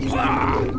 Ah!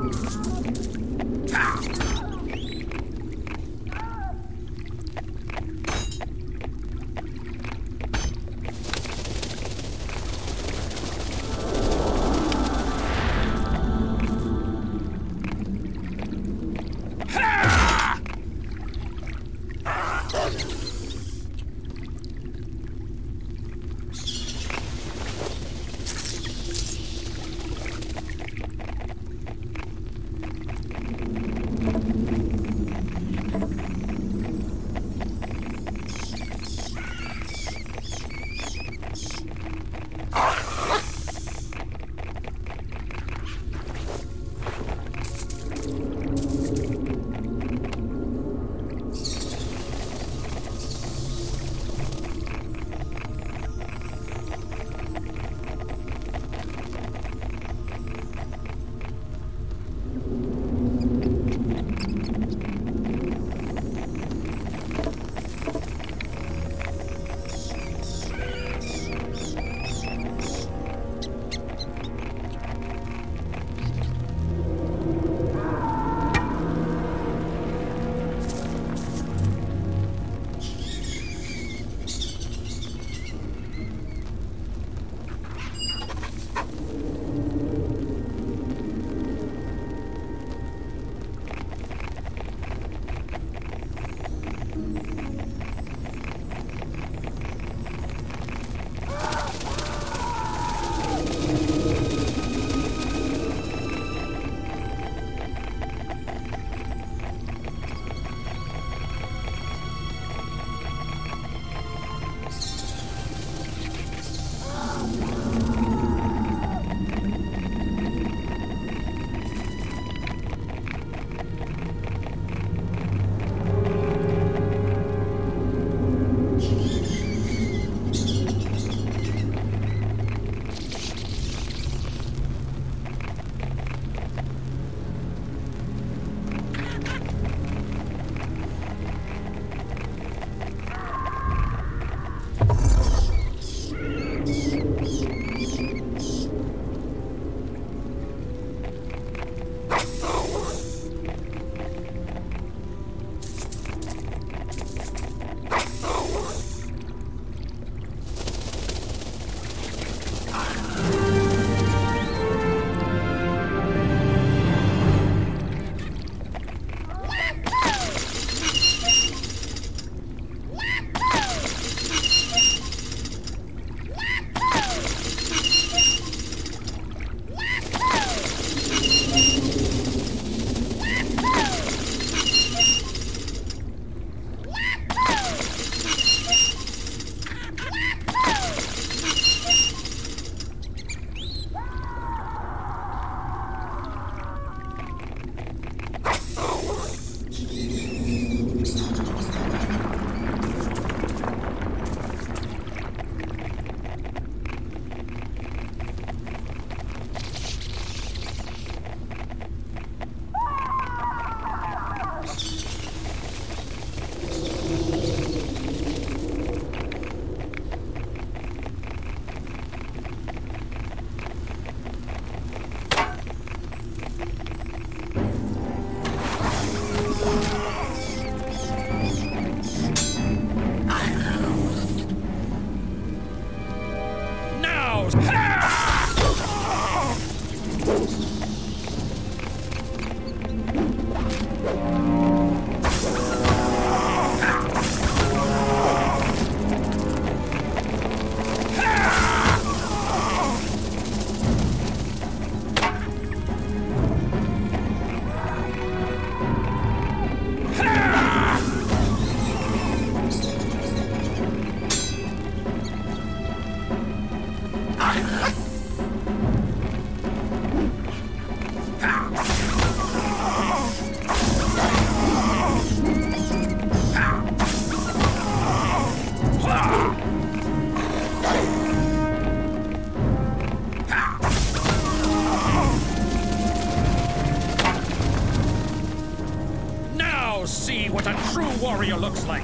See what a true warrior looks like.